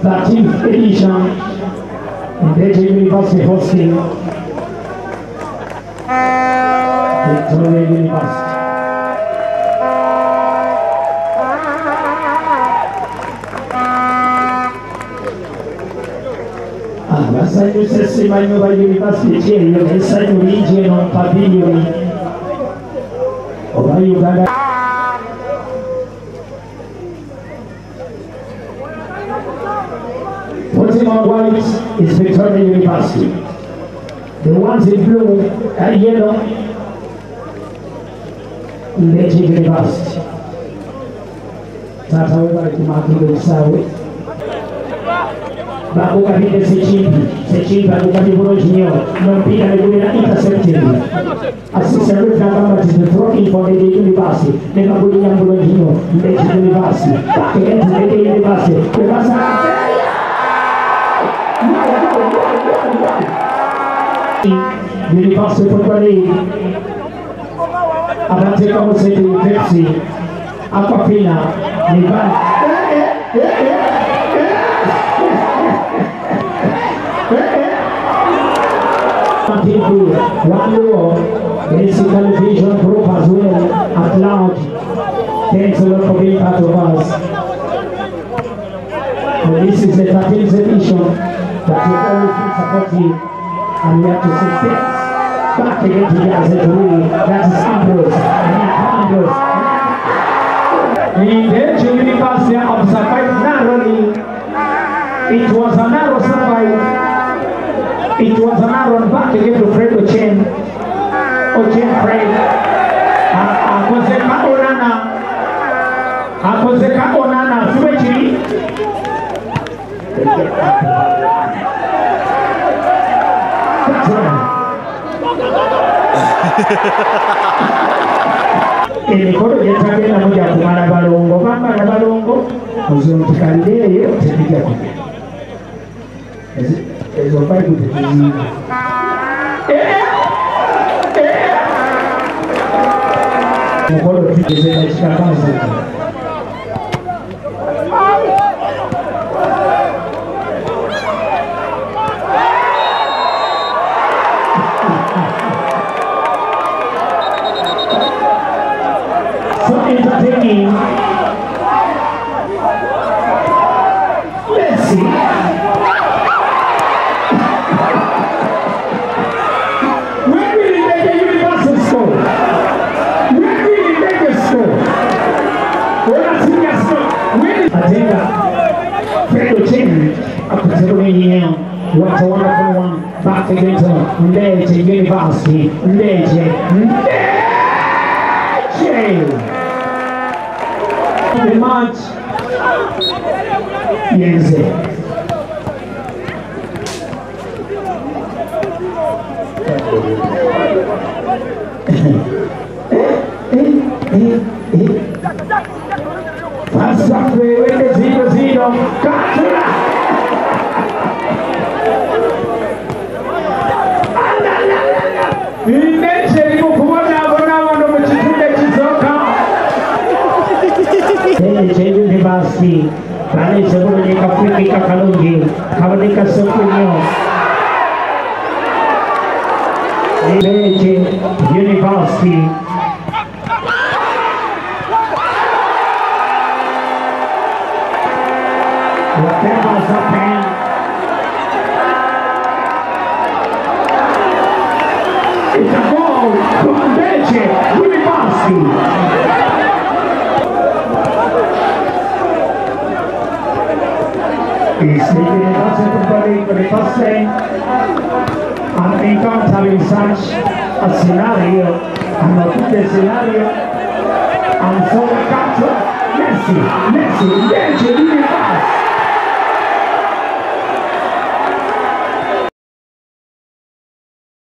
la team felicia invece che mi passi fossi dentro dei unipasti ah ma sai tu stessi ma il mio di pasti c'è io che sai tu lì non papiglioni o paio cagati white is Victoria University. The ones in blue and yellow, Ndejje University. Tata we bali kumakiro kisaawe bakugabidde sekimpi sekimpi akugabye bulungi nnyo n'omupiira ne gulina intercepted the for the university bulungi nnyo University University abateekamu sente Pepsi one law is television group as well at large. Thanks a lot for being part of us. And this is the 13th edition that we always been supporting and we have to thanks back again to guys at Rui. That is Ambrose. And Ambrose. In the University of survived narrowly. It was a narrow survive. It was a Aaron back again to Fred Ochen. Ochen oh, Fred. Akozeka ah, ah, Onana. Ah, Akozeka Onana. Switchy. emikolo gyetabeeramu gyakumala balongo. Bambala balongo. Ozontikalleeyo tebijako ezo bayibuli tetuziiga mukolo tugezeekakikakazi Thank you. See When he make a universal score? When will he make University. Ndejje. Ndejje! The match. Yenze. Faça feio, Endezinho, Endezinho, cara. ale sebelum dia kafir kita kalau dia kalau dia kesukunya Leche University What that was up there Smith in passing from Buddy, but it passing. And meantime, Tavio a scenario, and a good scenario. And for the Messi, Messi, Messi, Messi,